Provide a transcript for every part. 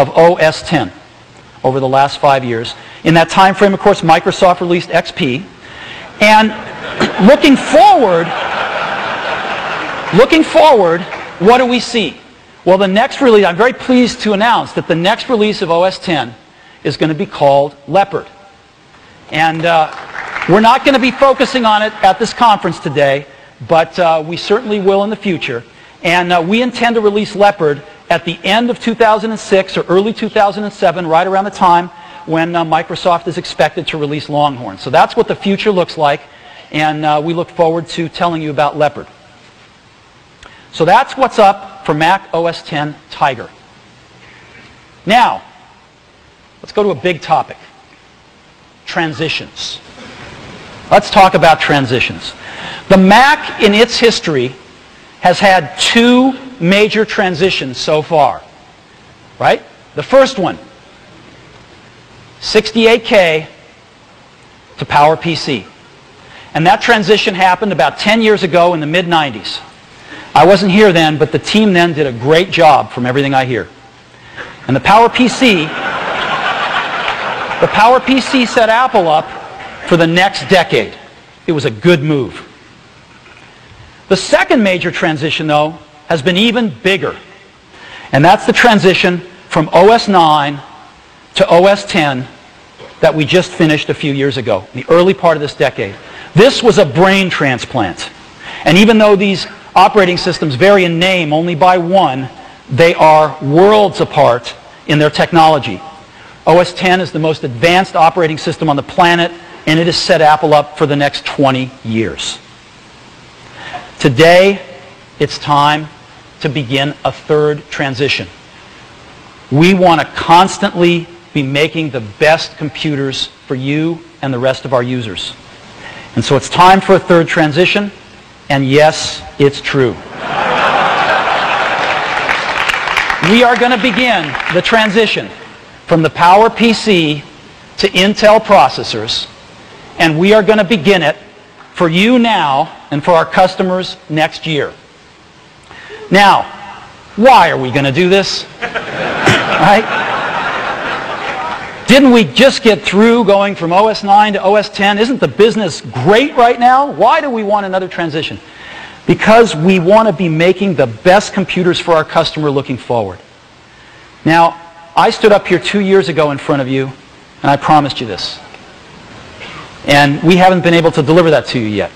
of OS 10 over the last five years. In that time frame, of course, Microsoft released XP. And looking forward, looking forward, what do we see? Well, the next release, I'm very pleased to announce that the next release of OS 10 is going to be called Leopard. And uh, we're not going to be focusing on it at this conference today, but uh, we certainly will in the future. And uh, we intend to release Leopard at the end of 2006 or early 2007, right around the time when uh, Microsoft is expected to release Longhorn. So that's what the future looks like, and uh, we look forward to telling you about Leopard. So that's what's up for Mac OS X Tiger. Now, let's go to a big topic. Transitions. Let's talk about transitions. The Mac in its history has had two major transitions so far. Right? The first one, 68K to PowerPC. And that transition happened about 10 years ago in the mid-90s. I wasn't here then, but the team then did a great job from everything I hear. And the PowerPC, the PowerPC set Apple up for the next decade. It was a good move. The second major transition, though, has been even bigger. And that's the transition from OS 9 to OS 10 that we just finished a few years ago, in the early part of this decade. This was a brain transplant. And even though these operating systems vary in name only by one, they are worlds apart in their technology. OS 10 is the most advanced operating system on the planet, and it has set Apple up for the next 20 years. Today, it's time to begin a third transition. We want to constantly be making the best computers for you and the rest of our users. And so it's time for a third transition. And yes, it's true. we are going to begin the transition from the PowerPC to Intel processors. And we are going to begin it for you now and for our customers next year. Now, why are we going to do this? right? Didn't we just get through going from OS 9 to OS 10? Isn't the business great right now? Why do we want another transition? Because we want to be making the best computers for our customer looking forward. Now, I stood up here two years ago in front of you, and I promised you this. And we haven't been able to deliver that to you yet.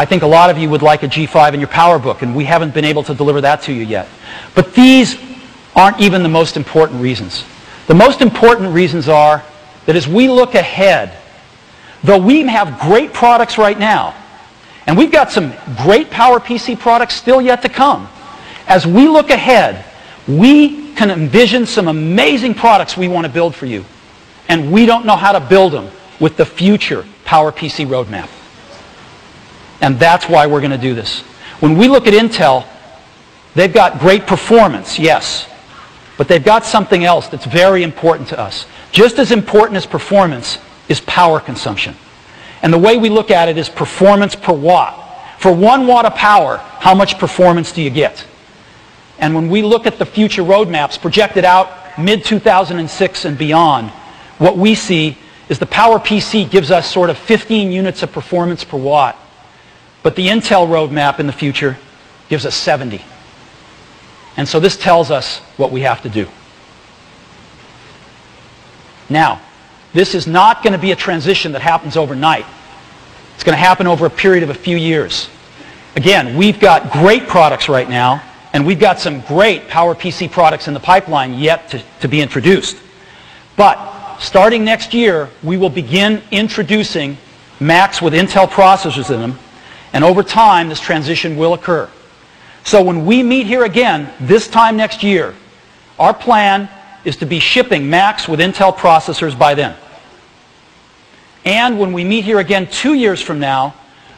I think a lot of you would like a G5 in your PowerBook, and we haven't been able to deliver that to you yet. But these aren't even the most important reasons. The most important reasons are that as we look ahead, though we have great products right now, and we've got some great PowerPC products still yet to come, as we look ahead, we can envision some amazing products we want to build for you. And we don't know how to build them with the future PowerPC roadmap. And that's why we're going to do this. When we look at Intel, they've got great performance, yes. But they've got something else that's very important to us. Just as important as performance is power consumption. And the way we look at it is performance per watt. For one watt of power, how much performance do you get? And when we look at the future roadmaps projected out mid-2006 and beyond, what we see is the PowerPC gives us sort of 15 units of performance per watt. But the Intel roadmap in the future gives us 70. And so this tells us what we have to do. Now, this is not going to be a transition that happens overnight. It's going to happen over a period of a few years. Again, we've got great products right now, and we've got some great PowerPC products in the pipeline yet to, to be introduced. But starting next year, we will begin introducing Macs with Intel processors in them, and over time, this transition will occur. So when we meet here again this time next year, our plan is to be shipping Macs with Intel processors by then. And when we meet here again two years from now,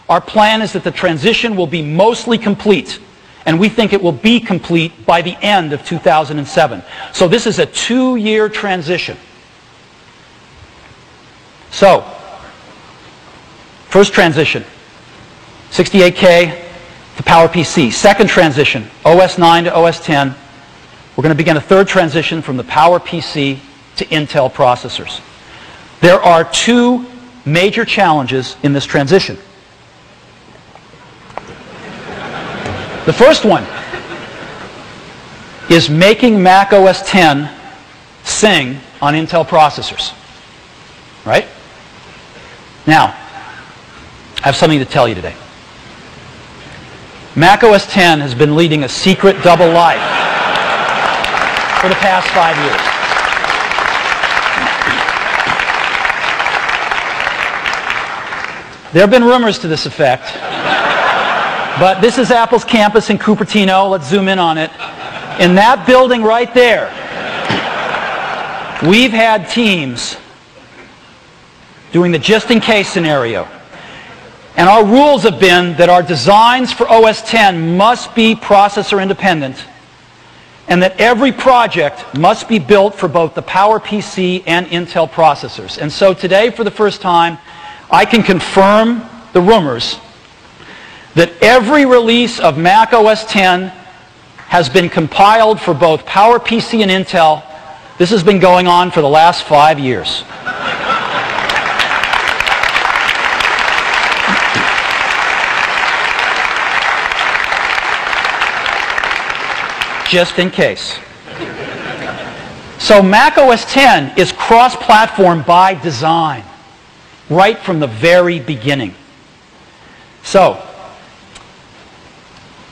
our plan is that the transition will be mostly complete. And we think it will be complete by the end of 2007. So this is a two-year transition. So, first transition, 68K, to PowerPC. Second transition, OS 9 to OS 10, We're going to begin a third transition from the PowerPC to Intel processors. There are two major challenges in this transition. The first one is making Mac OS X sing on Intel processors. Right? Now, I have something to tell you today. Mac OS X has been leading a secret double life for the past five years. There have been rumors to this effect. But this is Apple's campus in Cupertino. Let's zoom in on it. In that building right there, we've had teams doing the just-in-case scenario. And our rules have been that our designs for OS 10 must be processor independent and that every project must be built for both the PowerPC and Intel processors. And so today, for the first time, I can confirm the rumors that every release of Mac OS 10 has been compiled for both PowerPC and Intel. This has been going on for the last five years. Just in case. So Mac OS X is cross-platform by design, right from the very beginning. So,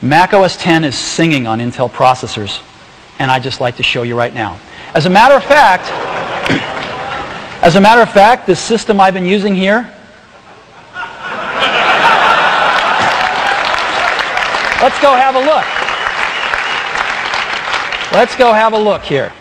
Mac OS X is singing on Intel processors, and I'd just like to show you right now. As a matter of fact, as a matter of fact, this system I've been using here, let's go have a look. Let's go have a look here.